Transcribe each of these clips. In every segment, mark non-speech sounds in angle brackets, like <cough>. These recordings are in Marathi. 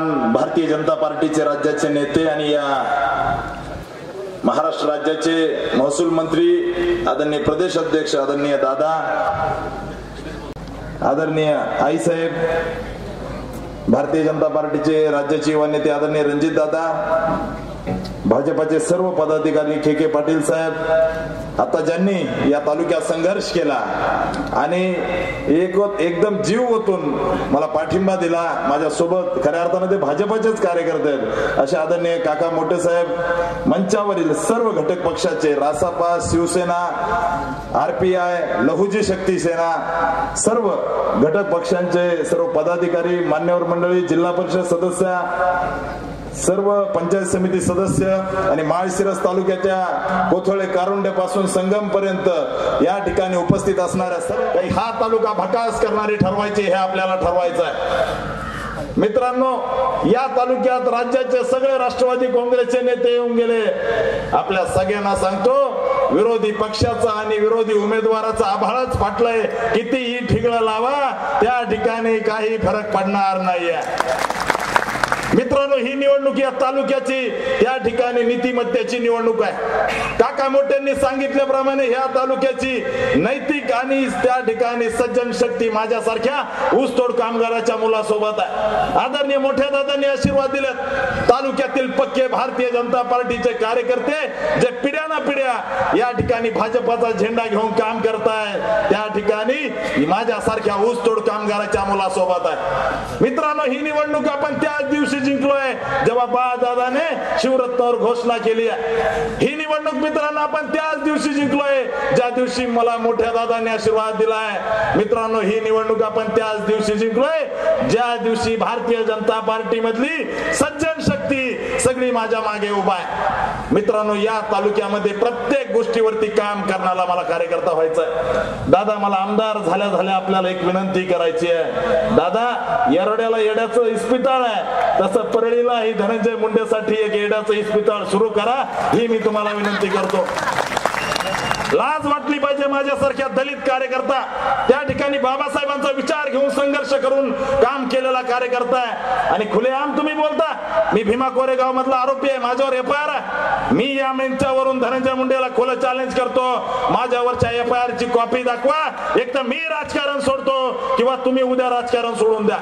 भारतीय जनता पार्टीचे राज्याचे नेते आणि या महाराष्ट्र राज्याचे महसूल मंत्री आदरणीय प्रदेश अध्यक्ष आदरणीय दादा आदरणीय आईसाहेब भारतीय जनता पार्टीचे राज्याचे युवा नेते आदरणीय रणजित दादा भाजपाचे सर्व पदाधिकारी के के पाटील साहेब आता ज्यांनी या तालुक्यात संघर्ष केला आणि एक एकदम जीव ओतून मला पाठिंबा दिला माझ्या सोबत खऱ्या अर्थानं ते भाजपचेच कार्यकर्ते आहेत. असे आदरणीय काका मोठे साहेब मंचावरील सर्व घटक पक्षाचे रासापा शिवसेना आर पी लहुजी शक्ती सेना सर्व घटक पक्षांचे सर्व पदाधिकारी मान्यवर मंडळी जिल्हा परिषद सदस्य सर्व पंचायत समिती सदस्य आणि माळशिरस तालुक्याच्या कोथळे कारुंड्यापासून संगम पर्यंत या ठिकाणी उपस्थित असणाऱ्या सर्व हा तालुका भकास करणारी ठरवायची हे आपल्याला ठरवायचं आहे मित्रांनो या तालुक्यात राज्याचे सगळे राष्ट्रवादी काँग्रेसचे नेते येऊन गेले. आपल्या सगळ्यांना सांगतो विरोधी पक्षाचा आणि विरोधी उमेदवाराचा आभाळच फाटलाय. कितीही ठिगळं लावा त्या ठिकाणी काही फरक पडणार नाहीये. मित्रांनो ही निवडणूक या तालुक्याची या ठिकाणी नीतिमत्तेची निवडणूक आहे. काका मोठ्यांनी सांगितल्याप्रमाणे ह्या तालुक्याची नैतिक आणि त्या ठिकाणी सज्जन शक्ती माझ्यासारख्या ऊसतोड कामगाराच्या मुलासोबत आहे. आदरणीय मोठ्या दादांनी आशीर्वाद दिले तालुक्यातील पक्के भारतीय जनता पार्टीचे कार्यकर्ते जे पिढ्याना पिढ्या या ठिकाणी भाजपाचा झेंडा घेऊन काम करताय त्या ठिकाणी माझ्यासारख्या ऊसतोड कामगाराच्या मुलासोबत आहे. मित्रांनो ही निवडणूक आपण त्याच दिवशी जिंकलोय. जेव्हा बाळादादाने शिवरत्नावर घोषणा केली ही निवडणूक मित्रांनो आपण त्याच दिवशी जिंकलोय. ज्या दिवशी मला मोठ्या दादाने आशीर्वाद दिलाय. मित्रांनो ही निवडणूक आपण त्याच दिवशी जिंकलोय. ज्या दिवशी भारतीय जनता पार्टी मधली सज्जन शक्ती सगळी माझ्या मागे उभा आहे. मित्रांनो या तालुक्यामध्ये प्रत्येक गोष्टीवरती काम करण्याला मला कार्यकर्ता व्हायचंय. दादा मला आमदार झाल्या झाल्या आपल्याला एक विनंती करायची आहे. दादा येरड्याला येड्याचं इस्पितळ आहे. तसं परळीला ही धनंजय मुंडेसाठी एक येड्याचं इस्पितळ सुरू करा. ही मी तुम्हाला विनंती करतो. लाज वाटली पाहिजे माझ्यासारख्या दलित कार्यकर्ता. त्या ठिकाणी बाबासाहेबांचा विचार घेऊन संघर्ष करून काम केलेला कार्यकर्ता आहे. आणि खुलेआम तुम्ही बोलता मी भीमा कोरेगाव मधला आरोपी आहे माझ्यावर एफ आय आर मी या मंचावरून धनंजय मुंडेला खुलं चॅलेंज करतो. माझ्यावरच्या एफ आय आर ची कॉपी दाखवा. एक तर मी राजकारण सोडतो किंवा तुम्ही उद्या राजकारण सोडून द्या.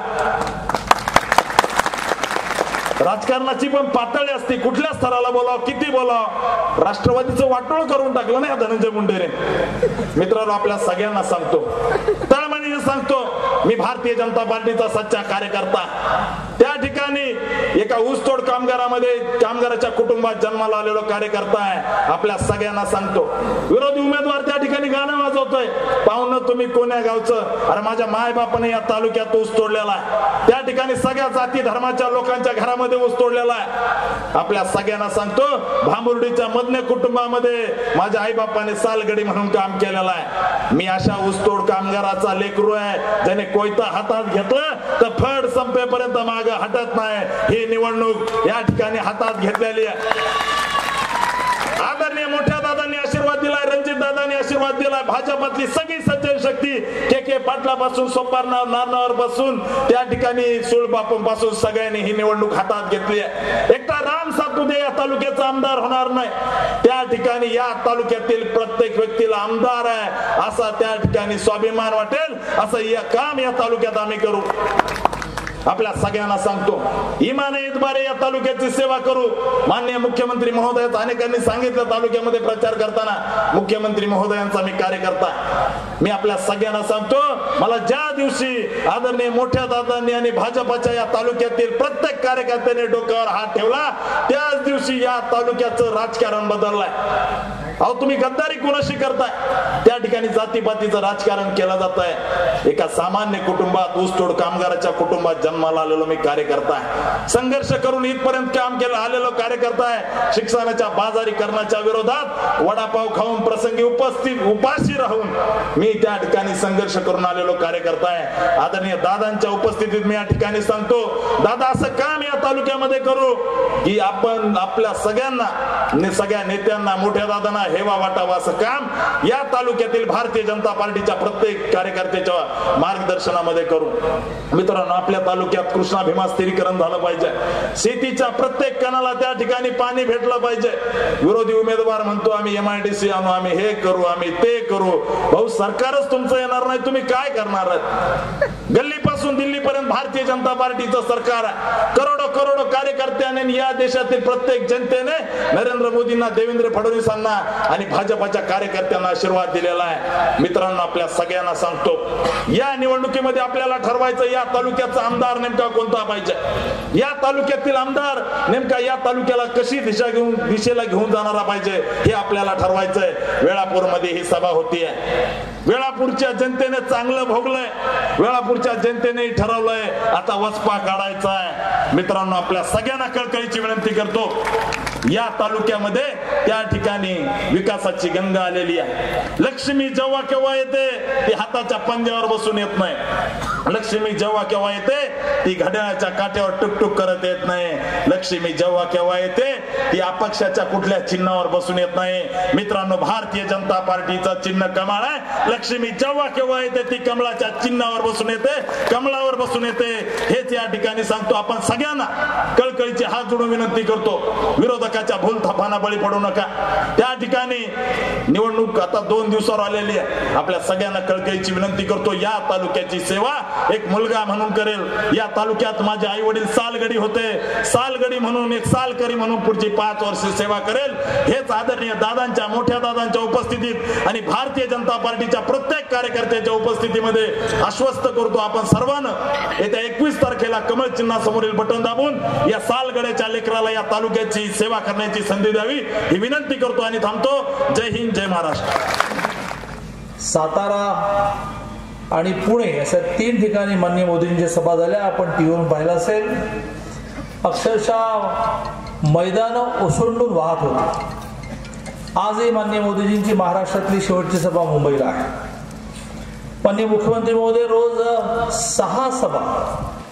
राजकारणाची पण पातळी असते. कुठल्या स्तराला बोलाव किती बोलाव? राष्ट्रवादीचं वाटोळ करून टाकलं ना या धनंजय मुंडेने? मित्रांनो आपल्या सगळ्यांना सांगतो. तळमणीने सांगतो मी भारतीय जनता पार्टीचा सच्चा कार्यकर्ता. त्या ठिकाणी एका ऊसतोड कामगारामध्ये कामगाराच्या कुटुंबात जन्माला आलेलो कार्यकर्ता आहे. आपल्या सगळ्यांना सांगतो. विरोधी उमेदवार त्या ठिकाणी गाणं वाजवतोय. पाहुणं तुम्ही कोण्या गावचं? अरे माझ्या माय बापाने या तालुक्यात ऊस तोडलेला आहे. त्या ठिकाणी सगळ्या जाती धर्माच्या लोकांच्या घरामध्ये ऊस तोडलेला आहे. आपल्या सगळ्यांना सांगतो भांबुर्डीच्या मधने कुटुंबामध्ये माझ्या आई बापाने सालगडी म्हणून काम केलेलं आहे. मी अशा ऊसतोड कामगाराचा लेकरू आहे ज्याने कोयता हातात घेतलं तर फड संपेपर्यंत माग हटत नाही. ही निवडणूक या ठिकाणी हातात घेतलेली आहे. आदरणीय मोठ्या दादांनी आशीर्वाद दिलाय आशीर्वाद दिला. भाजपातली सगळी सज्जन शक्ती के के पाटलापासून सोपारनाव नानावर बसून त्या ठिकाणी सुळबापून पासून सगळ्यांनी ही निवडणूक हातात घेतली आहे. एकटा राम सातुदे या तालुक्याचा आमदार होणार नाही. त्या ठिकाणी या तालुक्यातील प्रत्येक व्यक्तीला आमदार आहे. असा त्या ठिकाणी स्वाभिमान वाटेल. असं या काम या तालुक्यात आम्ही करू. आपल्या सगळ्यांना सांगतो इमानईद्वारे या तालुक्याची सेवा करू. मान्य मुख्यमंत्री महोदय अनेकांनी सांगितलं तालुक्यामध्ये प्रचार करताना. मुख्यमंत्री महोदयांचा मी कार्यकर्ता. मी आपल्या सगळ्यांना सांगतो मला ज्या दिवशी आदरणीय मोठ्या दादांनी आणि भाजपाच्या या तालुक्यातील प्रत्येक कार्यकर्त्याने डोक्यावर हात ठेवला त्याच दिवशी या तालुक्याचं राजकारण बदललंय. अहो तुम्ही गद्दारी कुणाशी करताय? त्या ठिकाणी जातीपातीचं राजकारण केलं जात आहे एका सामान्य कुटुंबात ऊसतोड कामगाराच्या कुटुंबात जन्माला आलेलो मी कार्यकर्ता आहे संघर्ष करून इथपर्यंत काम केलं आलेलो कार्यकर्ता आहे शिक्षणाच्या बाजारीकरणाच्या विरोधात वडापाव खाऊन प्रसंगी उपस्थित उपाशी राहून मी त्या ठिकाणी संघर्ष करून आलेलो कार्यकर्ता आहे आदरणीय दादांच्या उपस्थितीत मी या ठिकाणी सांगतो दादा असं काम या तालुक्यामध्ये करू की आपण आपल्या सगळ्यांना सगळ्या नेत्यांना मोठ्या दादांना हेवा वाटावा असं काम या तालुक्यातील भारतीय जनता पार्टीच्या प्रत्येक कार्यकर्त्याच्या मार्गदर्शनामध्ये करू. मित्रांनो आपल्या तालुक्यात कृष्णा भीमा स्थिरीकरण झालं पाहिजे. शेतीच्या प्रत्येक कणाला त्या ठिकाणी पाणी भेटलं पाहिजे. विरोधी उमेदवार म्हणतो आम्ही एमआयडीसी आणू आम्ही हे करू आम्ही ते करू. भाऊ सरकारच तुमचं येणार नाही तुम्ही काय करणार गल्ली गल्लीपासून दिल्लीपर्यंत भारतीय जनता पार्टीचं सरकार आहे. करोडो करोडो कार्यकर्त्याने या देशातील प्रत्येक जनतेने नरेंद्र मोदींना देवेंद्र फडणवीसांना आणि भाजपाच्या कार्यकर्त्यांना आशीर्वाद दिलेला आहे. मित्रांनो आपल्या सगळ्यांना सांगतो या निवडणुकीमध्ये आपल्याला ठरवायचं या तालुक्याचा आमदार नेमका कोणता पाहिजे? या तालुक्यातील आमदार नेमका या तालुक्याला कशी दिशा घेऊन दिशेला घेऊन जाणारा पाहिजे हे आपल्याला ठरवायचंय. वेळापूरमध्ये ही सभा होतीये. वेळापूरच्या जनतेने चांगलं भोगलंय. वेळापूरच्या जनतेने ठरवलंय. आता वचपा काढायचा आहे. मित्रांनो आपल्या सगळ्यांना कळकळीची विनंती करतो. या तालुक्यामध्ये त्या ठिकाणी विकासाची गंगा आलेली आहे. लक्ष्मी जेव्हा केव्हा येते ती हाताच्या पंजावर बसून येत नाही. लक्ष्मी जेव्हा केव्हा येते ती घड्याळाच्या काट्यावर टुकटुक करत येत नाही. लक्ष्मी जेव्हा केव्हा येते ती अपक्षाच्या कुठल्या चिन्हावर बसून येत नाही. मित्रांनो भारतीय जनता पार्टीचं चिन्ह कमाळ आहे. लक्ष्मी जेव्हा केव्हा येते ती कमळाच्या चिन्हावर बसून येते. कमळावर बसून येते. हेच या ठिकाणी सांगतो आपण सगळ्यांना. कळकळीची हात जोडून विनंती करतो. विरोधकाच्या भूल थापाना बळी पडू नका. त्या ठिकाणी निवडणूक आता दोन दिवसावर आलेली आहे. आपल्या सगळ्यांना कळकळीची विनंती करतो. या तालुक्याची सेवा एक मुलगा म्हणून करेल. या तालुक्यात माझे आई वडील सालगडी होते. सालगडी म्हणून एक सालकरी म्हणून पुढची पाच वर्ष सेवा करेल. हेच आदरणीय दादांच्या मोठ्या दादांच्या उपस्थितीत आणि भारतीय जनता पार्टीच्या प्रत्येक कार्यकर्त्याच्या उपस्थितीमध्ये आश्वस्त करतो आपण सर्वांना. येत्या एकवीस तारखेला कमळ चिन्हासमोरील बटन दाबून या सालगड्याच्या लेकराला या तालुक्याची सेवा करण्याची संधी द्यावी ही विनंती करतो आणि थांबतो. जय हिंद जय महाराष्ट्र. सातारा आणि पुणे अशा तीन ठिकाणी मान्य मोदींची सभा झाल्या. आपण टीव्हीवरून पाहिलं असेल. अक्षरशः मैदान ओसंडून वाहत होती. आजही मान्य मोदीजींची महाराष्ट्रातली शेवटची सभा मुंबईला आहे. माननीय मुख्यमंत्री महोदय रोज सहा सभा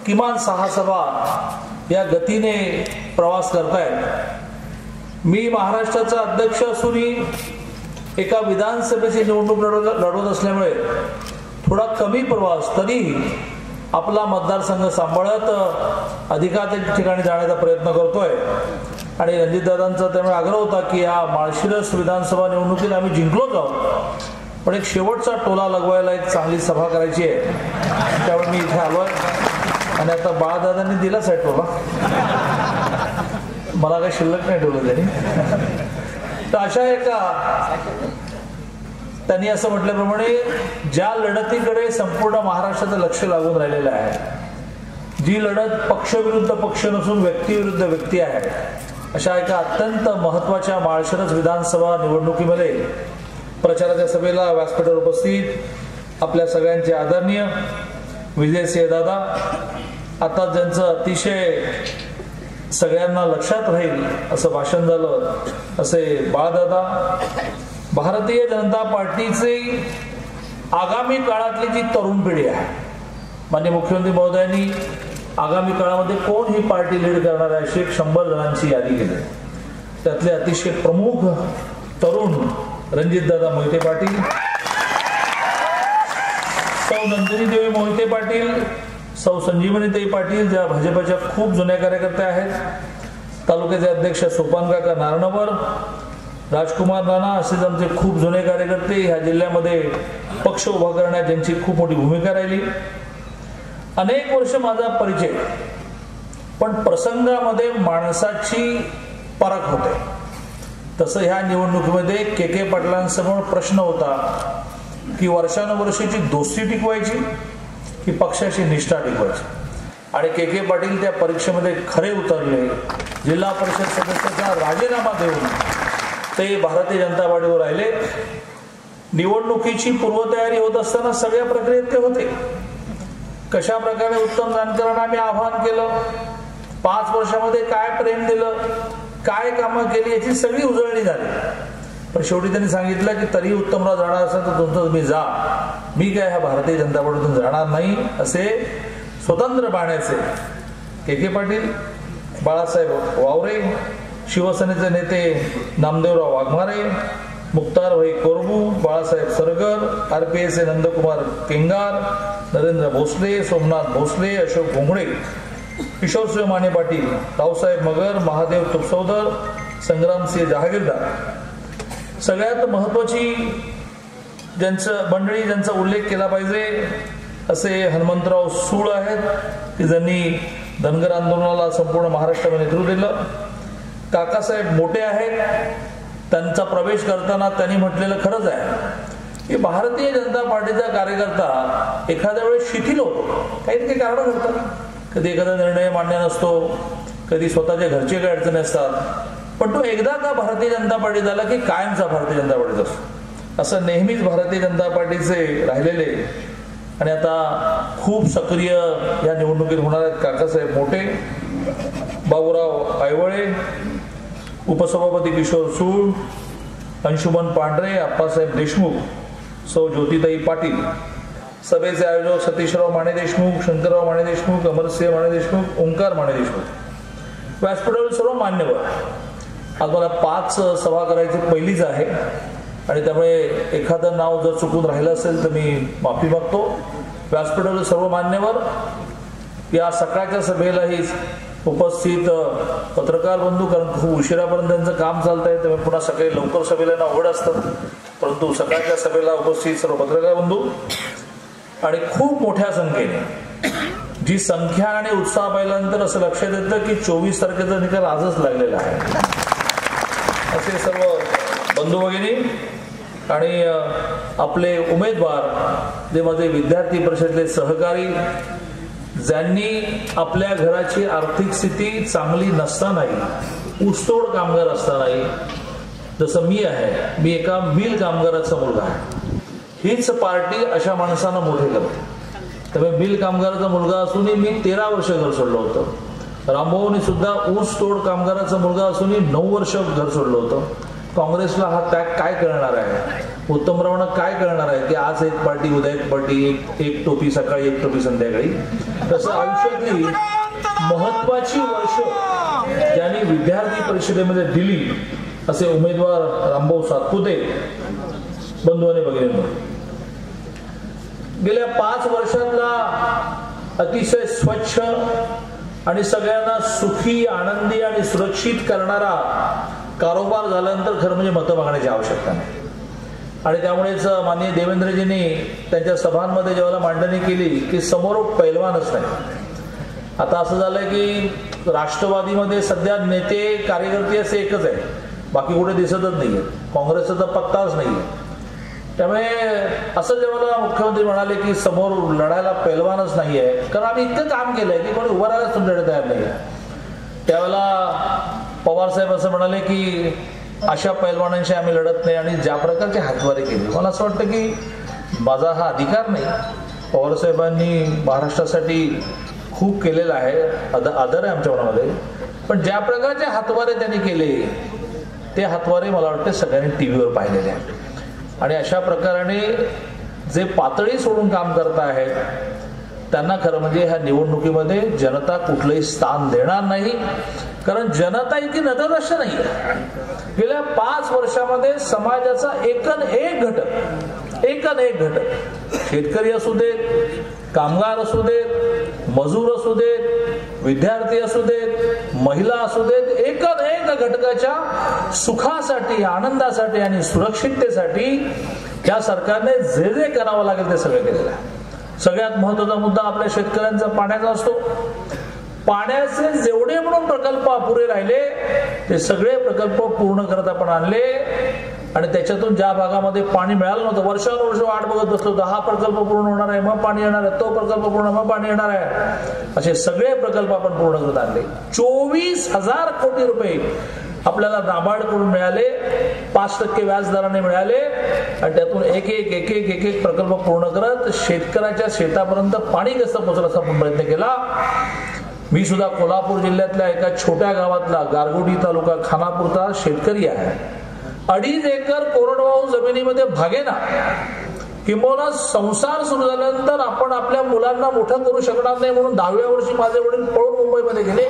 किमान सहा सभा या गतीने प्रवास करतायत. मी महाराष्ट्राचा अध्यक्ष असूनही एका विधानसभेची निवडणूक लढवत लढवत असल्यामुळे थोडा कमी प्रवास तरीही आपला मतदारसंघ सांभाळत अधिकाधिक ठिकाणी जाण्याचा प्रयत्न करतोय. आणि रणजितदादांचा त्यामुळे आग्रह होता की या माळशिरस विधानसभा निवडणुकीत आम्ही जिंकलो जाऊ पण एक शेवटचा टोला लगवायला एक चांगली सभा करायची आहे. त्यामुळे मी इथे आलोय. आणि आता बाळदादांनी दिलाच आहे टोला. मला काही शिल्लक नाही ठेवलं त्यांनी. तर अशा एका त्यांनी असं म्हटल्याप्रमाणे ज्या लढतीकडे संपूर्ण महाराष्ट्राचं लक्ष लागून राहिलेलं आहे जी लढत पक्षविरुद्ध पक्ष नसून व्यक्तीविरुद्ध व्यक्ती आहे अशा एका अत्यंत महत्त्वाच्या माळशिरस विधानसभा निवडणुकीमध्ये प्रचाराच्या सभेला व्यासपीठावर उपस्थित आपल्या सगळ्यांचे आदरणीय विजयसिंह दादा आता ज्यांचं अतिशय सगळ्यांना लक्षात राहील असं भाषण झालं असे बाळदादा भारतीय जनता पार्टीचे आगामी काळातली जी तरुण पिढी आहे मान्य मुख्यमंत्री महोदयांनी आगामी काळामध्ये कोण ही पार्टी लीड करणार आहे अशी एक शंभर जणांची यादी केली त्यातले अतिशय प्रमुख तरुण रणजितदादा मोहिते पाटील सौ नंदिनी देवी मोहिते पाटील सौ संजीवनीताई पाटील ज्या भाजपच्या खूप जुन्या कार्यकर्त्या आहेत तालुक्याचे अध्यक्ष सोपान काका नारणवर राजकुमार नाना असेच आमचे खूप जुने कार्यकर्ते ह्या जिल्ह्यामध्ये पक्ष उभा करण्यात त्यांची खूप मोठी भूमिका राहिली. अनेक वर्ष माझा परिचय पण प्रसंगामध्ये माणसाची परख होते. तसं ह्या निवडणुकीमध्ये के के पाटलांसमोर प्रश्न होता की वर्षानुवर्षीची दोस्ती टिकवायची की पक्षाची निष्ठा टिकवायची? आणि के के पाटील त्या परीक्षेमध्ये खरे उतरले. जिल्हा परिषद सदस्याचा राजीनामा देऊन ते भारतीय जनता पार्टीवर राहिले. निवडणुकीची पूर्वतयारी होत असताना सगळ्या प्रक्रियेत ते होते. कशा प्रकारे उत्तम जानकरांना आम्ही आव्हान केलं? पाच वर्षामध्ये काय प्रेम दिलं? काय कामं केली याची सगळी उजळणी झाली. पण शेवटी त्यांनी सांगितलं की तरी उत्तमराव जाणार असेल तर तुमचं तुम्ही जा. मी काय ह्या भारतीय जनता पार्टीतून जाणार नाही असे स्वतंत्र पाण्याचे के के पाटील बाळासाहेब वावरे शिवसेनेचे नेते Namdevrao Waghmare Muktarbhai Korbu Balasaheb Sargar R P S A Nandkumar Kengar Narendra Bhosale Somnath Bhosale Ashok Ghongde Kishorsingh Mane Patil Raosaheb Magar Mahadev Tupsaundar Sangramsingh Jahagirdar. सगळ्यात महत्वाची ज्यांचं मंडळी ज्यांचा उल्लेख केला पाहिजे असे हनुमंतराव सूळ आहेत की ज्यांनी धनगर आंदोलनाला संपूर्ण महाराष्ट्रामध्ये नेतृत्व दिलं. काकासाहेब मोठे आहेत त्यांचा प्रवेश करताना त्यांनी म्हटलेलं खरंच आहे. की भारतीय जनता पार्टीचा कार्यकर्ता एखाद्या वेळेस शिथिल होतो. काही काही कारण घडतात कधी एखादा निर्णय मान्य नसतो कधी स्वतःच्या घरचे काही अडचणी असतात. पण तो एकदा का भारतीय जनता पार्टी झाला की कायमचा भारतीय जनता पार्टीचा असतो. असं नेहमीच भारतीय जनता पार्टीचे राहिलेले. आणि आता खूप सक्रिय या निवडणुकीत होणार आहेत काकासाहेब मोठे बाबूराव आयवळे उपसभापती किशोर सूळ अंशुमन पांढरे अप्पासाहेब देशमुख सौ ज्योतिताई पाटील. सभेचे आयोजक सतीशराव माने देशमुख शंकरराव माने देशमुख अमरसिंह माने देशमुख ओंकार माने देशमुख. व्यासपीठावरील सर्व मान्यवर. आज मला पाच सभा करायची पहिलीच आहे. आणि त्यामुळे एखादं नाव जर चुकून राहिलं असेल तर मी माफी मागतो. व्यासपीठावरील सर्व मान्यवर या सकाळच्या सभेलाही उपस्थित पत्रकार बंधू कारण खूप उशिरापर्यंत त्यांचं काम चालत आहे त्यामुळे पुन्हा सकाळी लवकर सभेला ना अवघड असतं परंतु सकाळच्या सभेला उपस्थित सर्व पत्रकार बंधू आणि खूप मोठ्या संख्येने. जी संख्या आणि उत्साह पाहिल्यानंतर असं लक्षात येतं की चोवीस तारखेचा निकाल आजच लागलेला आहे. असे सर्व बंधू भगिनी आणि आपले उमेदवार जे माझे विद्यार्थी परिषदेतले सहकारी ज्यांनी आपल्या घराची आर्थिक स्थिती चांगली नसतानाही ऊसतोड कामगार असतानाही जसं मी आहे मी एका मिल कामगाराचा मुलगा आहे. हीच पार्टी अशा माणसांना मोठे करते त्यामुळे मिल कामगाराचा मुलगा असूनही मी तेरा वर्ष घर सोडलं होतं. रामभाऊनी सुद्धा ऊस तोड कामगाराचा मुलगा असूनही नऊ वर्ष घर सोडलं होतं. काँग्रेसला हा त्याग काय करणार आहे? उत्तमरावनं काय करणार आहे? की आज एक पार्टी उद्या एक पार्टी एक एक टोपी सकाळी एक टोपी संध्याकाळी. तसं आयुष्यातली महत्वाची वर्ष ज्यांनी विद्यार्थी परिषदेमध्ये दिली असे उमेदवार रामभाऊ सातपुते बंधू आणि भगिनी गेल्या पाच वर्षातला अतिशय स्वच्छ आणि सगळ्यांना सुखी आनंदी आणि सुरक्षित करणारा कारोबार झाल्यानंतर खरं म्हणजे मतं मागण्याची आवश्यकता नाही. आणि त्यामुळेच माननीय देवेंद्रजींनी त्यांच्या सभांमध्ये जेव्हा मांडणी केली की समोर पैलवानच नाही. आता असं झालंय की राष्ट्रवादीमध्ये सध्या नेते कार्यकर्ते असे एकच आहे बाकी कुठे दिसतच नाहीये. काँग्रेसचा तर पत्ताच नाहीये. त्यामुळे असं जेव्हा मुख्यमंत्री म्हणाले की समोर लढायला पैलवानच नाहीये कारण आम्ही इतकं काम केलंय की कोणी उभं राहायलाच तुमच्याकडे तयार नाही त्यावेळेला पवार साहेब असं म्हणाले की अशा पैलवानांशी आम्ही लढत नाही आणि ज्या प्रकारचे हातवारे केले मला असं वाटतं की माझा हा अधिकार नाही. पवारसाहेबांनी महाराष्ट्रासाठी खूप केलेला आहे. आदर आहे आमच्या मनामध्ये. पण ज्या प्रकारचे हातवारे त्यांनी केले ते हातवारे मला वाटते सगळ्यांनी टी व्हीवर पाहिलेले आहेत. आणि अशा प्रकाराने जे पातळी सोडून काम करत आहेत त्यांना खरं म्हणजे ह्या निवडणुकीमध्ये जनता कुठलंही स्थान देणार नाही. कारण जनता इतकी नतदश नाही गेल्या पाच वर्षामध्ये समाजाचा एकन एक घटक एकन एक घटक. शेतकरी असू देत कामगार असू देत मजूर असू देत विद्यार्थी असू देत महिला असू देत एकन एक घटकाच्या सुखासाठी आनंदासाठी आणि सुरक्षिततेसाठी या सरकारने जे जे करावं लागेल ते सगळं केलेलं आहे. सगळ्यात महत्त्वाचा मुद्दा आपल्या शेतकऱ्यांचा पाण्याचा असतो. पाण्याचे जेवढे म्हणून प्रकल्प अपुरे राहिले ते सगळे प्रकल्प पूर्ण करत आपण आणले. आणि त्याच्यातून ज्या भागामध्ये पाणी मिळालं नव्हतं वर्षानुवर्ष वाट बघत बसलो होतो हा प्रकल्प पूर्ण होणार आहे मग पाणी येणार आहे तो प्रकल्प पूर्ण मग पाणी येणार आहे. असे सगळे प्रकल्प आपण पूर्ण करत आणले. चोवीस हजार कोटी रुपये आपल्याला नाबार्डकडून मिळाले पाच टक्के व्याज दराने मिळाले आणि त्यातून एक एक एक एक एक एक प्रकल्प पूर्ण करत शेतकऱ्याच्या शेतापर्यंत पाणी कसं पोचलं असा आपण प्रयत्न केला. मी सुद्धा कोल्हापूर जिल्ह्यातल्या एका छोट्या गावातला गारगोटी तालुका खानापूरचा शेतकरी आहे. अडीच एकर कोरडवाहू जमिनीमध्ये भागे ना. किंबहुना संसार सुरू झाल्यानंतर आपण आपल्या मुलांना मोठं करू शकणार नाही म्हणून दहाव्या वर्षी माझे वडील पळून मुंबईमध्ये गेले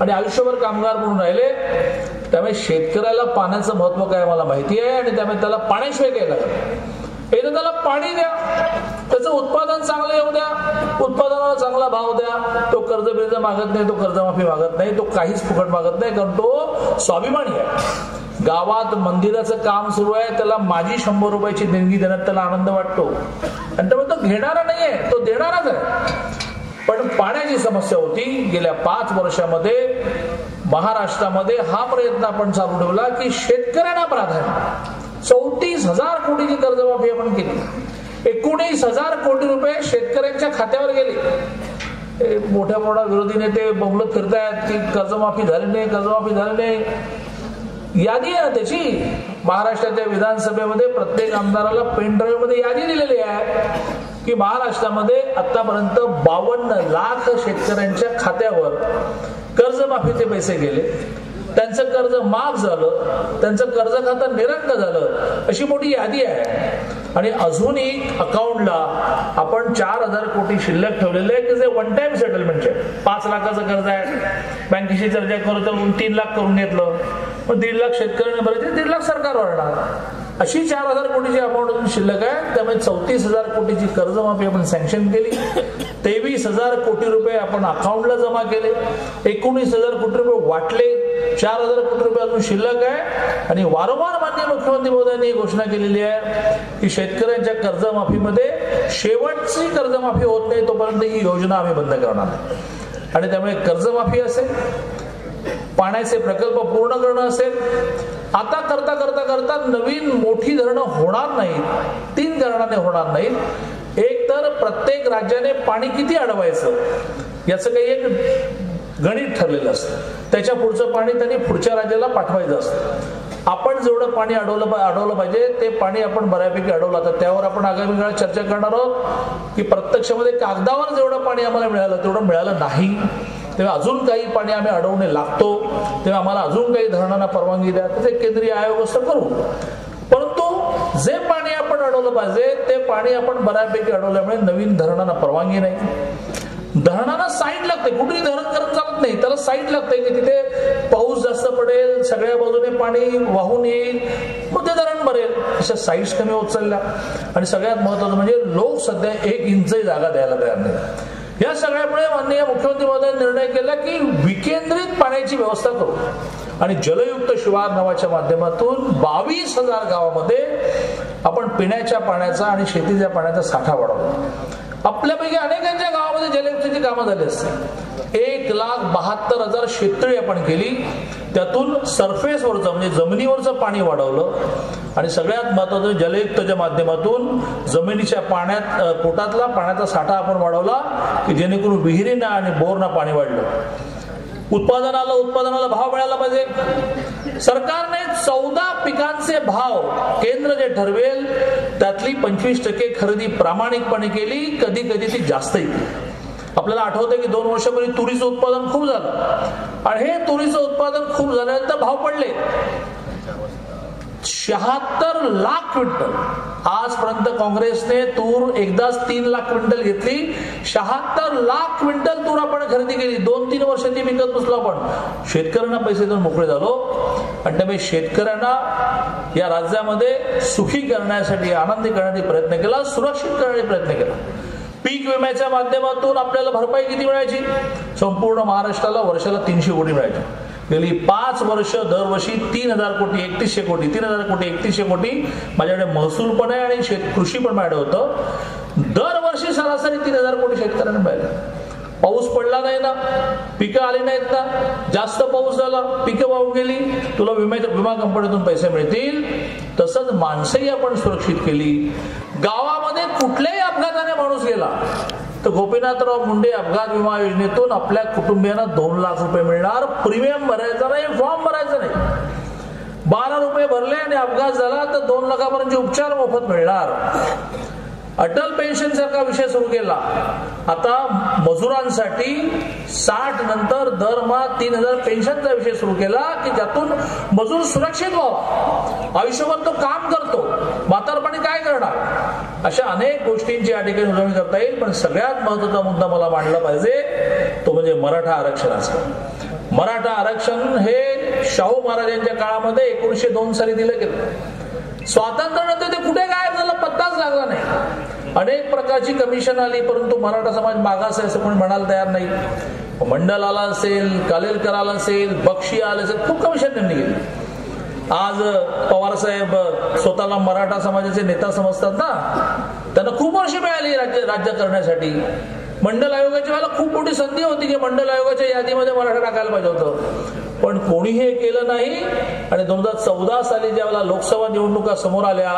आणि आयुष्यभर कामगार म्हणून राहिले. त्यामुळे शेतकऱ्याला पाण्याचं महत्त्व काय मला माहिती आहे आणि त्यामुळे त्याला पाण्याशिवाय घ्यायला लागत एकदा त्याला पाणी द्या. त्याचं उत्पादन चांगलं येऊ द्या. उत्पादनाला चांगला भाव द्या. तो कर्ज बिर्ज मागत नाही तो कर्जमाफी मागत नाही तो काहीच फुकट मागत नाही कारण तो स्वाभिमानी आहे. गावात मंदिराचं काम सुरू आहे त्याला माझी शंभर रुपयाची देणगी देण्यात त्याला आनंद वाटतो. आणि त्यामुळे तो घेणारा नाहीये तो देणाराच आहे. पण पाण्याची समस्या होती गेल्या पाच वर्षामध्ये महाराष्ट्रामध्ये हा प्रयत्न आपण चालू ठेवला की शेतकऱ्यांना प्राधान्य. चौतीस हजार कोटीची कर्जमाफी आपण केली. एकोणीस हजार कोटी रुपये शेतकऱ्यांच्या खात्यावर गेले. मोठ्या मोठ्या विरोधी नेते बोंबलत फिरतायत की कर्जमाफी झाली नाही कर्जमाफी झाली नाही. यादी आहे ना त्याची? महाराष्ट्राच्या विधानसभेमध्ये प्रत्येक आमदाराला पेनड्राईव्हमध्ये यादी दिलेली आहे की महाराष्ट्रामध्ये आतापर्यंत बावन्न लाख शेतकऱ्यांच्या खात्यावर कर्जमाफीचे पैसे गेले. त्यांचं कर्ज माफ झालं त्यांचं कर्ज खातं निरंक झालं अशी मोठी यादी आहे. आणि अजूनही अकाउंटला आपण चार हजार कोटी शिल्लक ठेवलेले आहे की जे वन टाइम सेटलमेंटचे पाच लाखाचं कर्ज आहे. बँकेशी चर्चा करू तर तीन लाख करून घेतलं. मग दीड लाख शेतकऱ्यांना भरायचे दीड लाख सरकार भरणार अशी चार हजार कोटीची अमाऊंट अजून शिल्लक आहे. त्यामुळे चौतीस हजार कोटीची कर्जमाफी आपण सँक्शन केली. तेवीस हजार कोटी रुपये आपण अकाउंटला जमा केले. एकोणीस हजार कोटी रुपये वाटले. चार हजार कोटी रुपये अजून शिल्लक आहे. आणि वारंवार मान्य मुख्यमंत्री महोदयांनी घोषणा केलेली आहे की शेतकऱ्यांच्या कर्जमाफीमध्ये शेवटची कर्जमाफी होत नाही तोपर्यंत ही योजना आम्ही बंद करणार आणि त्यामुळे कर्जमाफी असेल पाण्याचे प्रकल्प पूर्ण करणं असेल आता करता करता करता नवीन मोठी धरणं होणार नाहीत. तीन धरणाने होणार नाहीत. एक तर प्रत्येक राज्याने पाणी किती अडवायचं? याचं काही एक गणित ठरलेलं असतं. त्याच्या पुढचं पाणी त्यांनी पुढच्या राज्याला पाठवायचं असतं. आपण जेवढं पाणी अडवलं अडवलं पाहिजे ते पाणी आपण बऱ्यापैकी अडवलं. तर त्यावर आपण आगामी काळात चर्चा करणार आहोत की प्रत्यक्षामध्ये कागदावर जेवढं पाणी आम्हाला मिळालं तेवढं मिळालं नाही. तेव्हा अजून काही पाणी आम्ही अडवणे लागतो. तेव्हा आम्हाला अजून काही धरणांना परवानगी द्या. तर ते केंद्रीय आयोग असं करू. परंतु जे पाणी आपण अडवलं पाहिजे ते पाणी आपण बऱ्यापैकी अडवल्यामुळे नवीन धरणांना परवानगी नाही. धरणांना साईड लागते. कुठेही धरण करत चालत नाही. त्याला साईड लागते की तिथे पाऊस जास्त पडेल सगळ्या बाजूने पाणी वाहून येईल मग ते धरण भरेल. अशा साईड्स कमी होत चालल्या. आणि सगळ्यात महत्वाचं म्हणजे लोक सध्या एक इंचही जागा द्यायला तयार नाही या सगळ्यामुळे माननीय मुख्यमंत्री महोदयांनी निर्णय केला की विकेंद्रित पाण्याची व्यवस्था करू. आणि जलयुक्त शिवार नावाच्या माध्यमातून बावीस हजार गावामध्ये आपण पिण्याच्या पाण्याचा आणि शेतीच्या पाण्याचा साठा वाढवला आपल्यापैकी अनेकांच्या गावामध्ये जलयुक्तीची कामं झाली असते एक लाख बहात्तर हजार शेततळी आपण केली. त्यातून सरफेसवरचं म्हणजे जमिनीवरचं पाणी वाढवलं. आणि सगळ्यात महत्वाचं जलयुक्तच्या माध्यमातून जमिनीच्या पाण्यात पोटातला पाण्याचा साठा आपण वाढवला की जेणेकरून विहिरींना आणि बोरना पाणी वाढलं. उत्पादनाला उत्पादनाला भाव मिळाला पाहिजे. सरकारने चौदा पिकांचे भाव केंद्र जे ठरवेल त्यातली पंचवीस टक्के खरेदी प्रामाणिकपणे केली कधी कधी ती जास्त येते आपल्याला आठवतंय की दोन वर्षापूर्वी तुरीचं उत्पादन खूप झालं. आणि हे तुरीचं उत्पादन खूप झाल्यानंतर भाव पडले. शहात्तर लाख क्विंटल. आजपर्यंत काँग्रेसने तूर एकदाच तीन लाख क्विंटल घेतली. शहात्तर लाख क्विंटल तूर आपण खरेदी केली. दोन तीन वर्षांची विकत बसलो आपण. शेतकऱ्यांना पैसे देऊन मोकळे झालो. आणि त्यामुळे शेतकऱ्यांना या राज्यामध्ये सुखी करण्यासाठी आनंदी करण्यासाठी प्रयत्न केला सुरक्षित करण्याचा प्रयत्न केला. पीक विम्याच्या माध्यमातून आपल्याला भरपाई किती मिळायची? संपूर्ण महाराष्ट्राला वर्षाला तीनशे कोटी मिळायची. गेली पाच वर्ष दरवर्षी तीन हजार कोटी एकतीसशे कोटी तीन हजार कोटी एकतीसशे कोटी माझ्याकडे महसूल पण आहे आणि शेत कृषी पण माझ्याकडे होतं. दरवर्षी सरासरी तीन हजार कोटी शेतकऱ्यांना मिळाले. पाऊस पडला नाही ना? पिकं आली नाहीत ना? जास्त पाऊस झाला पिकं वाहून गेली. तुला विम्याच्या विमा कंपनीतून पैसे मिळतील. तसंच माणसंही आपण सुरक्षित केली. गावामध्ये कुठल्याही अपघाताने माणूस गेला. तर गोपीनाथराव मुंडे अपघात विमा योजनेतून आपल्या कुटुंबियांना दोन लाख रुपये मिळणार. प्रीमियम भरायचा नाही फॉर्म भरायचा नाही. बारा रुपये भरले आणि अपघात झाला तर दोन लाखापर्यंत उपचार मोफत मिळणार. अटल पेन्शन सारखा विषय सुरू केला. आता मजुरांसाठी साठ नंतर दरमहा तीन हजार पेन्शनचा विषय सुरू केला की ज्यातून मजूर सुरक्षित व्हावा. आयुष्यभर तो काम करतो. म्हातारपणी काय करणार? अशा अनेक गोष्टींची या ठिकाणी उजवणी करता येईल पण सगळ्यात महत्त्वाचा मुद्दा मला मांडला पाहिजे तो म्हणजे मराठा आरक्षणाचा. मराठा आरक्षण हे शाहू महाराजांच्या काळामध्ये एकोणीशे दोन साली दिलं गेलं. स्वातंत्र्यानंतर ते कुठे गायब झालं? पत्ताच लागला नाही. अनेक प्रकारची कमिशन आली परंतु मराठा समाज मागास आहे असं कोणी म्हणायला तयार नाही. मंडल आला असेल कालेलकर आला असेल बक्षी आलं असेल खूप कमिशन त्यांनी गेली आज पवार साहेब स्वतःला मराठा समाजाचे नेता समजतात ना? त्यांना खूप वर्ष मिळाली राज्य राज्य करण्यासाठी. मंडल आयोगाच्या वेळेला खूप मोठी संधी होती की मंडल आयोगाच्या यादीमध्ये मराठा टाकायला पाहिजे होतं. पण कोणी हे केलं नाही. आणि दोन हजार चौदा साली ज्यावेळेला लोकसभा निवडणुका समोर आल्या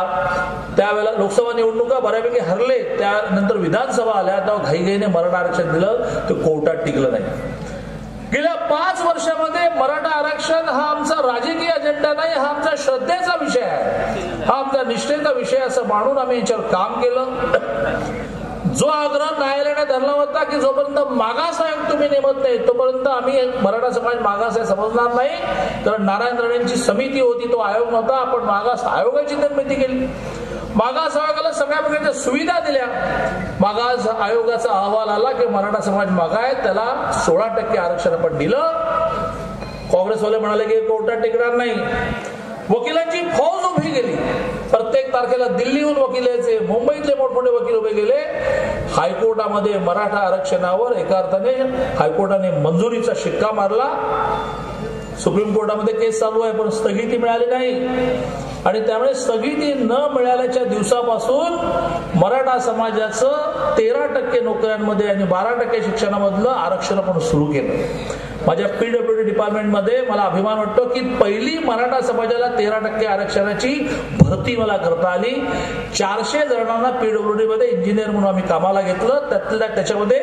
त्यावेळेला लोकसभा निवडणुका बऱ्यापैकी हरले. त्यानंतर विधानसभा आल्या. तेव्हा घाईघाईने मराठा आरक्षण दिलं. ते कोर्टात टिकलं नाही. गेल्या पाच वर्षामध्ये मराठा आरक्षण हा आमचा राजकीय अजेंडा नाही. हा आमचा श्रद्धेचा विषय आहे. हा आमचा निष्ठेचा विषय असं मानून आम्ही याच्यावर काम केलं. जो आग्रह न्यायालयाने धरला होता की जोपर्यंत मागास आयोग तुम्ही नेमत नाही तोपर्यंत आम्ही मराठा समाज मागास आहे समजणार नाही. कारण नारायण राणेंची समिती होती तो आयोग नव्हता. आपण मागास आयोगाची निर्मिती केली. मागास आयोगाला सगळ्या प्रकारच्या सुविधा दिल्या. मागास आयोगाचा अहवाल आला की मराठा समाज मागा आहे त्याला सोळा टक्के आरक्षण आपण दिलं. काँग्रेसवाले म्हणाले की कोर्टात टिकणार नाही. वकिलांची फौज उभी गेली प्रत्येक तारखेला दिल्लीहून वकील यायचे मुंबईतले मोठमोठे वकील उभे गेले. हायकोर्टामध्ये मराठा आरक्षणावर एका अर्थाने हायकोर्टाने मंजुरीचा शिक्का मारला. सुप्रीम कोर्टामध्ये केस चालू आहे पण स्थगिती मिळाली नाही. आणि त्यामुळे स्थगिती न मिळाल्याच्या दिवसापासून मराठा समाजाचं तेरा टक्के नोकऱ्यांमध्ये आणि बारा टक्के शिक्षणामधलं आरक्षण आपण सुरू केलं. माझ्या पीडब्ल्यूडी डिपार्टमेंटमध्ये मला अभिमान वाटतो की पहिली मराठा समाजाला तेरा टक्के आरक्षणाची भरती मला करता आली. चारशे जणांना पीडब्ल्यू मध्ये इंजिनियर म्हणून आम्ही कामाला घेतलं. त्यातल्या त्याच्यामध्ये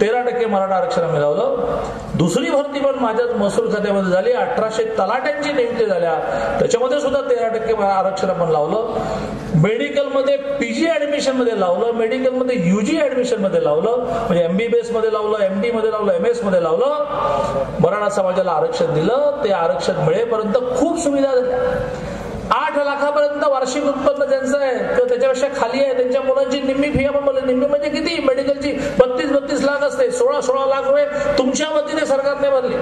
तेरा टक्के मराठा आरक्षण मिळवलं दुसरी भरती पण माझ्याच महसूल खात्यामध्ये झाली. अठराशे तलाट्यांची नियुक्ती झाल्या. त्याच्यामध्ये सुद्धा तेरा टक्के आरक्षण आपण लावलं. मेडिकलमध्ये पीजी ऍडमिशनमध्ये लावलं. मेडिकलमध्ये युजी ऍडमिशनमध्ये लावलं. म्हणजे एमबीबीएसमध्ये लावलं एमडी मध्ये लावलं एम एसमध्ये लावलं. मराठा समाजाला आरक्षण दिलं. ते आरक्षण मिळेपर्यंत खूप सुविधा झाल्या. आठ लाखापर्यंत वार्षिक उत्पन्न ज्यांचं आहे किंवा त्याच्यापेक्षा खाली आहे. त्यांच्या मुलांची निम्मी फी आपण बोलले निम्मी म्हणजे किती? मेडिकलची लाख असते सोळा सोळा लाख रुपये तुमच्या वतीने सरकारने भरले.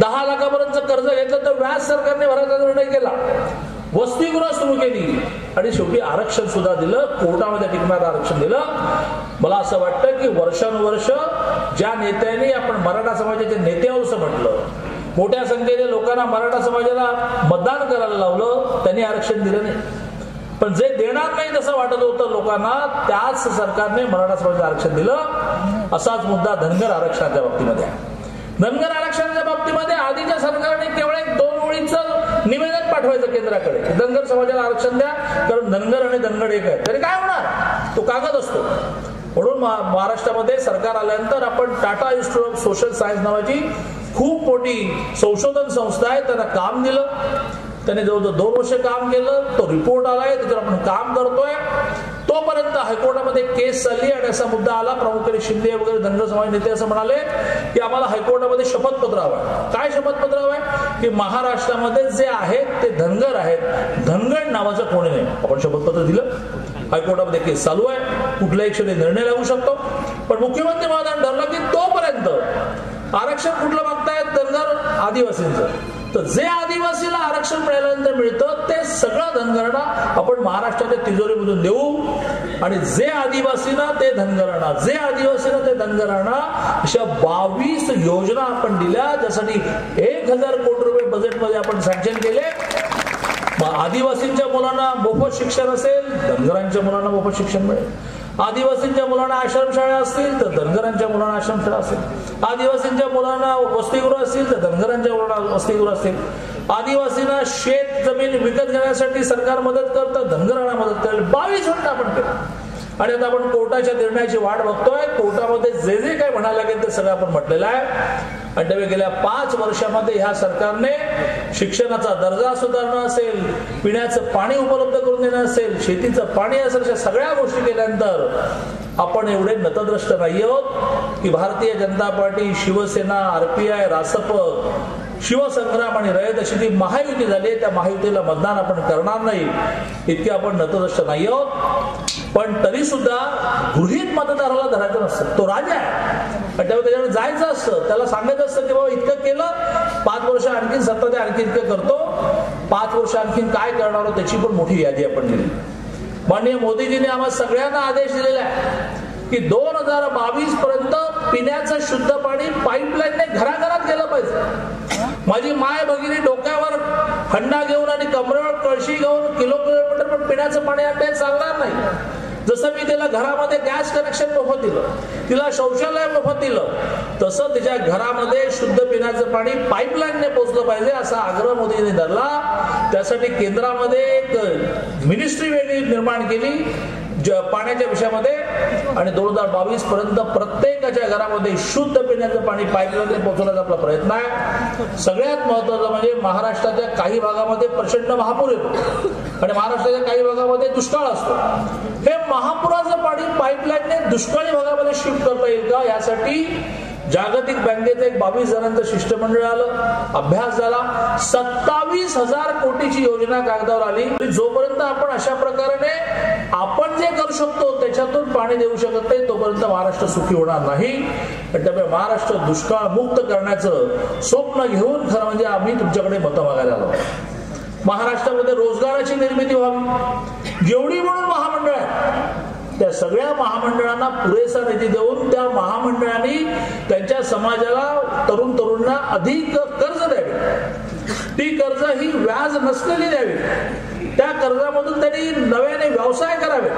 दहा लाखापर्यंत कर्ज घेतलं तर व्याज सरकारने भरायचा निर्णय केला. वसतिगृह सुरू केली. आणि शेवटी आरक्षण सुद्धा दिलं कोर्टामध्ये टिकणारं आरक्षण दिलं. मला असं वाटतं की वर्षानुवर्ष ज्या नेत्यांनी आपण मराठा समाजाचे नेते असं म्हटलं मोठ्या संख्येने लोकांना मराठा समाजाला मतदान करायला लावलं त्यांनी आरक्षण दिलं नाही. पण जे देणार नाही तसं वाटत होतं लोकांना त्याच सरकारने मराठा समाजाला आरक्षण दिलं. असाच मुद्दा धनगर आरक्षणाच्या बाबतीमध्ये आहे. धनगर आरक्षणाच्या बाबतीमध्ये आधीच्या सरकारने केवळ एक दोन ओळीचं निवेदन पाठवायचं केंद्राकडे. धनगर समाजाला आरक्षण द्या कारण धनगर आणि धनगड एक आहे. तरी काय होणार? तो कागद असतो. म्हणून महाराष्ट्रामध्ये सरकार आल्यानंतर आपण Tata institute of social science नावाची खूप मोठी संशोधन संस्था आहे त्यांना काम दिलं. त्याने जवळजवळ दोन वर्ष काम केलं तो रिपोर्ट आलाय त्याच्यावर आपण काम करतोय. तोपर्यंत हायकोर्टामध्ये केस चालली आणि असा मुद्दा आला प्रामुख्याने शिंदे वगैरे धनगर समाज नेते असं म्हणाले की आम्हाला हायकोर्टामध्ये शपथपत्र हवं काय शपथपत्र हवंय की महाराष्ट्रामध्ये जे आहेत ते धनगर आहेत. धनगड नावाचं कोणी नाही. आपण शपथपत्र दिलं. हायकोर्टामध्ये केस चालू आहे. कुठल्याही क्षणी निर्णय लागू शकतो. पण मुख्यमंत्री महोदयानं ठरलं की तोपर्यंत आरक्षण कुठलं मागतायत? धनगर आदिवासींचं. तर जे आदिवासीला आरक्षण मिळाल्यानंतर मिळतं ते सगळं धनगरणा आपण महाराष्ट्राच्या तिजोरीमधून देऊ. आणि जे आदिवासीना ते धनगरणा जे आदिवासीना ते धनगरणा अशा बावीस योजना आपण दिल्या ज्यासाठी एक हजार कोटी रुपये बजेटमध्ये आपण सँक्शन केले. आदिवासींच्या मुलांना मोफत शिक्षण असेल धनगरांच्या मुलांना मोफत शिक्षण मिळेल. आदिवासींच्या मुलांना आश्रमशाळा असतील तर धनगरांच्या मुलांना आश्रमशाळा असेल आदिवासींच्या मुलांना वसतिगृह असतील तर धनगरांच्या मुलांना वसतिगृह असतील. आदिवासींना शेत जमीन विकत घेण्यासाठी सरकार मदत करतं धनगरांना मदत करेल. बावीस घंटा आपण केलं. आणि आता आपण कोर्टाच्या निर्णयाची वाट बघतोय. कोर्टामध्ये जे जे काही म्हणायला लागेल ते सगळं आपण म्हटलेलं आहे. आणि गेल्या पाच वर्षामध्ये ह्या सरकारने शिक्षणाचा दर्जा सुधारणं असेल पिण्याचं पाणी उपलब्ध करून देणं असेल शेतीचं पाणी असेल अशा सगळ्या गोष्टी केल्यानंतर आपण एवढे नतद्रष्ट नाही आहोत की भारतीय जनता पार्टी शिवसेना आरपीआय रासप शिवसंग्राम आणि रयत अशी जी महायुती झाली त्या महायुतीला मतदान आपण करणार नाही. इतके आपण नतद्रष्ट नाही आहोत पण तरी सुद्धा गृहित मतदाराला धरायचं नसतं. तो राजा आहे. त्यामुळे त्याच्यावर जायचं असतं. त्याला सांगायचं असतं की बाबा इतकं केलं पाच वर्ष आणखीन सत्ता ते आणखी इतकं करतो. पाच वर्ष आणखीन काय करणार त्याची पण मोठी यादी आपण दिली. माननीय मोदीजींनी आम्हाला सगळ्यांना आदेश दिलेला आहे की दोन हजार बावीस पर्यंत पिण्याचं शुद्ध पाणी पाईपलाईनने घराघरात गेलं पाहिजे. माझी माय भगिनी डोक्यावर हंडा घेऊन आणि कमरेवर कळशी घेऊन किलो किलोमीटर पण पिण्याचं पाणी आणण्यात चालणार नाही. जसं मी तिला घरामध्ये गॅस कनेक्शन मोफत दिलं तिला शौचालय मोफत दिलं तसं तिच्या घरामध्ये शुद्ध पिण्याचं पाणी पाईपलाईनने पोहोचलं पाहिजे असा आग्रह मोदींनी धरला. त्यासाठी केंद्रामध्ये एक मिनिस्ट्री वेगळी निर्माण केली पाण्याच्या विषयामध्ये आणि दोन हजार बावीस पर्यंत प्रत्येकाच्या घरामध्ये शुद्ध पिण्याचं पाणी पाईपलाईन पोहोचवण्याचा आपला प्रयत्न आहे. सगळ्यात महत्वाचं म्हणजे महाराष्ट्राच्या काही भागामध्ये प्रचंड महापूर येतो. आणि महाराष्ट्राच्या काही भागामध्ये दुष्काळ असतो. हे महापुराचं पाणी पाईपलाईनने दुष्काळी भागामध्ये शिफ्ट करता येईल का? यासाठी जागतिक बँकेचं एक बावीस जणांचं शिष्टमंडळ आलं. अभ्यास झाला. सत्तावीस हजार कोटीची योजना कागदावर आली. जोपर्यंत आपण अशा प्रकारे आपण जे करू शकतो त्याच्यातून पाणी देऊ शकत नाही तोपर्यंत महाराष्ट्र सुखी होणार नाही. त्यामुळे महाराष्ट्र दुष्काळ मुक्त करण्याचं स्वप्न घेऊन खरं म्हणजे आम्ही तुमच्याकडे मतं मागायला आलो. महाराष्ट्रामध्ये रोजगाराची निर्मिती व्हावी. जेवढी म्हणून त्या सगळ्या महामंडळांना पुरेसा निधी देऊन त्या महामंडळाने त्यांच्या समाजाला तरुण तरुणांना अधिक कर्ज द्यावे. ती कर्ज ही व्याज नसलेली द्यावी. त्या कर्जामधून त्यांनी नव्याने व्यवसाय करावे.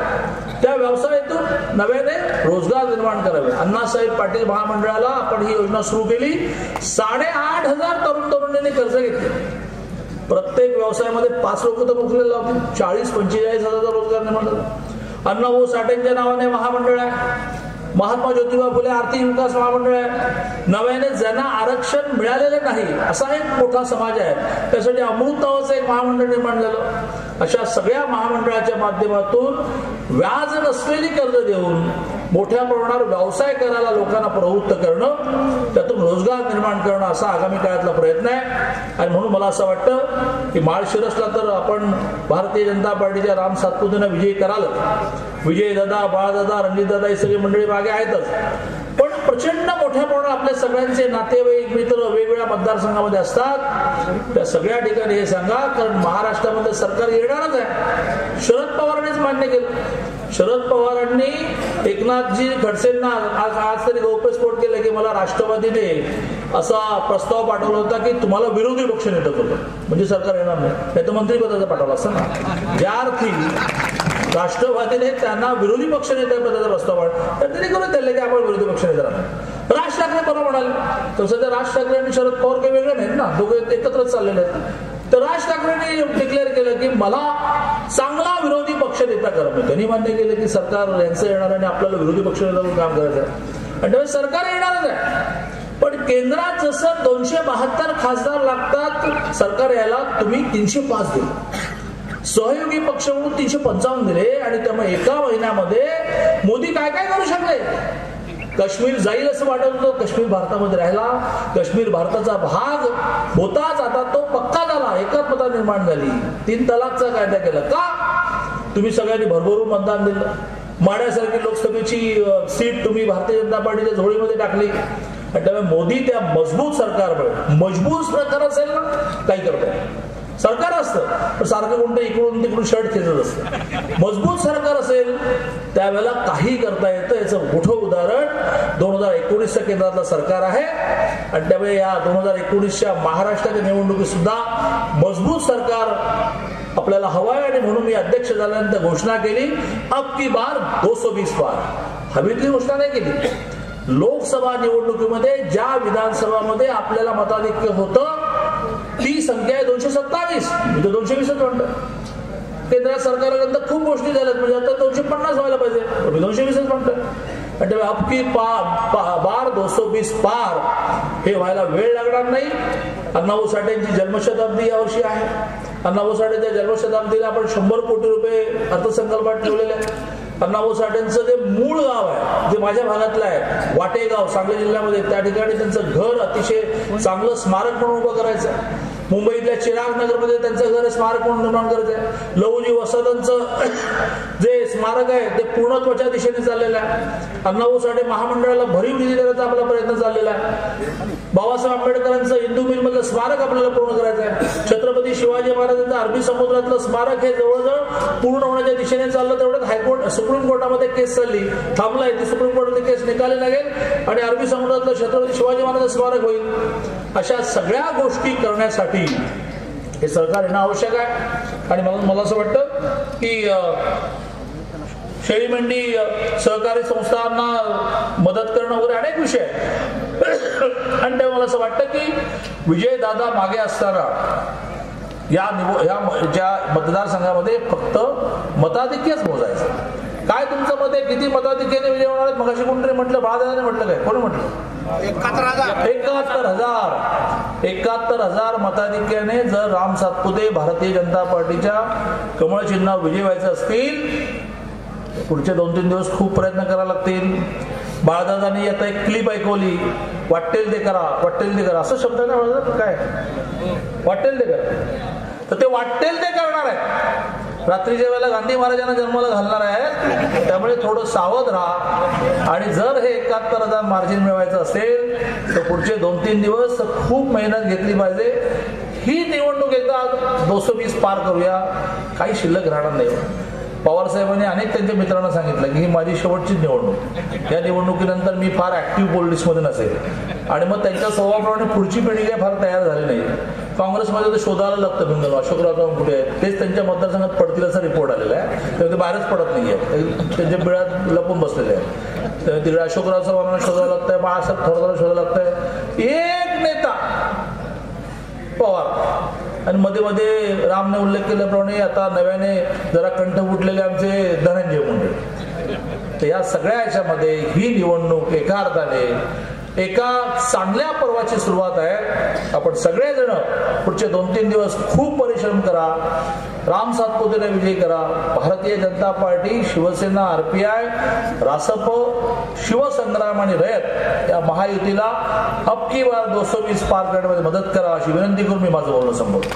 त्या व्यवसायातून नव्याने रोजगार निर्माण करावे. अण्णासाहेब पाटील महामंडळाला आपण ही योजना सुरू केली. साडेआठ हजार तरुण तरुणींनी कर्ज घेतले. प्रत्येक व्यवसायामध्ये पाच लोक तर नोकरीला लावतील चाळीस पंचेचाळीस हजारचा रोजगार निर्माण झाला. अण्णाभाऊ साठेंच्या नावाने महामंडळ आहे. महात्मा ज्योतिबा फुले आर्थिक विकास महामंडळ आहे. नव्याने ज्यांना आरक्षण मिळालेलं नाही असा एक मोठा समाज आहे. त्यासाठी अमृत नावाचं एक महामंडळ निर्माण झालं. अशा सगळ्या महामंडळाच्या माध्यमातून व्याज नसलेली कर्ज देऊन मोठ्या प्रमाणावर व्यवसाय करायला लोकांना प्रवृत्त करणं त्यातून रोजगार निर्माण करणं असा आगामी काळातला प्रयत्न आहे. आणि म्हणून मला असं वाटतं की माळशिरसला तर आपण भारतीय जनता पार्टीच्या राम सातपुतेनं विजयी कराल विजयदादा बाळदादा रणजितदादा हे ही सगळी मंडळी मागे आहेतच. पण प्रचंड मोठ्या प्रमाणात आपल्या सगळ्यांचे नातेवाईक मित्र वेगवेगळ्या मतदारसंघामध्ये असतात. त्या सगळ्या ठिकाणी हे सांगा कारण महाराष्ट्रामध्ये सरकार येणारच आहे. शरद पवारांनीच मान्य केलं. शरद पवारांनी एकनाथजी खडसेंना आज आज तरी गौप्यस्फोट केला की मला राष्ट्रवादीने असा प्रस्ताव पाठवला होता की तुम्हाला विरोधी पक्ष नेता होतं म्हणजे सरकार येणार नाही. नाही तर मंत्रिपदाचा पाठवला असं ना. ज्या अर्थी राष्ट्रवादीने त्यांना विरोधी पक्ष नेत्या पदाचा प्रस्ताव तर त्यांनी करून त्याला की आपण विरोधी पक्ष नेता राज ठाकरे बरोबर म्हणाले तर सध्या राज ठाकरे आणि शरद पवार काही वेगळे नाहीत ना. दोघे एकत्रच चाललेले आहेत. तर राज ठाकरेंनी डिक्लेअर केलं की मला चांगला विरोधी पक्ष नेता करा. त्यांनी मान्य केलं की सरकार यांचं येणार आणि आपल्याला विरोधी पक्ष नेता म्हणून काम करायचं आहे. आणि त्यामुळे सरकार येणारच आहे. पण केंद्रात जसं दोनशे बहात्तर खासदार लागतात सरकार यायला तुम्ही तीनशे पाच दिले. सहयोगी पक्ष म्हणून तीनशे पंचावन्न दिले आणि त्यामुळे एका महिन्यामध्ये मोदी काय काय करू शकले? काश्मीर जाईल असं वाटत होतं. काश्मीर भारतामध्ये राहिला. काश्मीर भारताचा भाग होताच आता तो पक्का झाला. एकात्मता निर्माण झाली. तीन तलाकचा कायदा केला. का? तुम्ही सगळ्यांनी भरभरून मतदान दिलं. माड्यासारखी लोकसभेची सीट तुम्ही भारतीय जनता पार्टीच्या झोळीमध्ये टाकली. आणि त्यामुळे मोदी त्या मजबूत सरकारमुळे मजबूत सरकार असेल ना काही करता सरकार असतं. पण सारखं कोणतं इकडून तिकडून शर्ट खेचत असतं. मजबूत सरकार असेल त्यावेळेला काही करता येतं. याचं मोठं उदाहरण दोन हजार एकोणीसच्या केंद्रातलं सरकार आहे. आणि त्यामुळे या दोन हजार एकोणीसच्या महाराष्ट्राच्या निवडणुकीत सुद्धा मजबूत सरकार आपल्याला हवाय. आणि म्हणून मी अध्यक्ष झाल्यानंतर घोषणा केली अब की बार दोनशे वीस बार. हवीतली घोषणा नाही केली. लोकसभा निवडणुकीमध्ये ज्या विधानसभामध्ये आपल्याला मताधिक्य होतं ती संख्या आहे दोनशे सत्तावीस. म्हणजे दोनशे वीसच म्हणतं केंद्र सरकारनंतर खूप गोष्टी झाल्यात. म्हणजे आता दोनशे पन्नास व्हायला पाहिजे. दोनशे वीसच म्हणतोय आणि अबकी बार दोनशे वीस पार हे व्हायला वेळ लागणार नाही. अण्णाभाऊ साठेंची जन्मशताब्दी यावर्षी आहे. अण्णाभाऊ साठेच्या जन्मशताब्दीला आपण शंभर कोटी रुपये अर्थसंकल्पात ठेवलेले आहेत. अण्णाभाऊ साठेंचं जे मूळ गाव आहे जे माझ्या भागातलं आहे वाटेगाव सांगली जिल्ह्यामध्ये त्या ठिकाणी त्यांचं घर अतिशय चांगलं स्मारक म्हणून उभं करायचं मुंबईतल्या चिराग नगरमध्ये त्यांचं घर स्मारक म्हणून निर्माण करत आहे. लहुजी वसंतांचं <clears throat> जे स्मारक आहे ते पूर्णत्वाच्या दिशेने चाललेलं आहे. अण्णाभाऊ साठे महामंडळाला भरीव निधी देण्याचा आपला प्रयत्न चाललेला आहे. बाबासाहेब आंबेडकरांचं हिंदू मिलमधलं स्मारक आपल्याला पूर्ण करायचं आहे. छत्रपती शिवाजी महाराजांचं अरबी समुद्रातलं स्मारक हे जवळजवळ पूर्ण होण्याच्या दिशेने चाललं तेवढ्यात हायकोर्ट सुप्रीम कोर्टामध्ये केस चालली. थांबलाय ती सुप्रीम कोर्टामध्ये केस निकाली लागेल आणि अरबी समुद्रातलं छत्रपती शिवाजी महाराज स्मारक होईल. अशा सगळ्या गोष्टी करण्यासाठी हे सरकार येणं आवश्यक आहे. आणि मला मला असं वाटतं की शेळी मेंढी सहकारी संस्थांना मदत करणं वगैरे अनेक विषय आणि तेव्हा मला असं वाटतं की विजयदादा मागे असताना या निवड ह्या ज्या मतदारसंघामध्ये फक्त मताधिक्यच मोजायचं. काय तुमचं मत आहे? किती मताधिक्याने विजय होणार मग मगाशी कोणतरी म्हटलं बाळदादाने म्हटलं काय? कोणी म्हटलं? एकाहत्तर हजार. एकाहत्तर हजार. एकाहत्तर हजार मताधिक्याने जर राम सातपुते भारतीय जनता पार्टीच्या कमळ चिन्ह विजय व्हायचे असतील पुढचे दोन तीन दिवस खूप प्रयत्न करावे लागतील. बाळदादानी आता एक क्लिप ऐकवली. वाटेल ते करा वाटेल ते करा. असं शब्द नाही काय? वाटेल ते करा. तर ते वाटेल ते करणार आहे रात्रीच्या वेळेला गांधी महाराजांना जन्माला घालणार आहे त्यामुळे थोडं सावध राहा. आणि जर हे एकाहत्तर हजार मार्जिन मिळवायचं असेल तर पुढचे दोन तीन दिवस खूप मेहनत घेतली पाहिजे. ही निवडणूक एकदा दोनशे वीस पार करूया. काही शिल्लक राहणार नाही. पवार साहेबांनी अनेक त्यांच्या मित्रांना सांगितलं की ही माझी शेवटची निवडणूक. या निवडणुकीनंतर मी फार ऍक्टिव्ह पोलिटिक्समध्ये नसेल. आणि मग त्यांच्या स्वभावाप्रमाणे पुढची पिढी काही फार तयार झाली नाही. काँग्रेसमध्ये तर शोधायला लागतं भिंगल अशोकराव चव्हाण कुठे आहेत तेच त्यांच्या मतदारसंघात पडतील असा रिपोर्ट आलेला आहे. तर ते बाहेरच पडत नाहीये. त्यांच्या बिळात लपून बसलेले आहेत. तर तिकडे अशोकराव चव्हाणांना शोधावं लागतंय बाळासाहेब थोरातांना शोधावं लागतंय. एक नेता पवार. आणि मध्ये मध्ये रामने उल्लेख केल्याप्रमाणे आता नव्याने जरा कंठ उठलेले आमचे धनंजय मुंडे. तर या सगळ्या याच्यामध्ये ही निवडणूक एका अर्थाने एका चांगल्या पर्वाची सुरुवात आहे. आपण सगळेजण पुढचे दोन तीन दिवस खूप परिश्रम करा. राम सातपुतेला विजयी करा. भारतीय जनता पार्टी शिवसेना आरपीआय रासप शिवसंग्राम आणि रयत या महायुतीला अबकी बार दोनशे वीस पार करण्यामध्ये मदत करा अशी विनंती करून मी माझं बोलणं संपवतो.